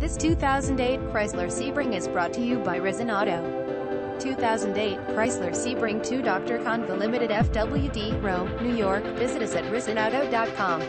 This 2008 Chrysler Sebring is brought to you by Risen Auto. 2008 Chrysler Sebring 2 Dr. Conva Limited FWD, Rome, New York. Visit us at risenauto.com.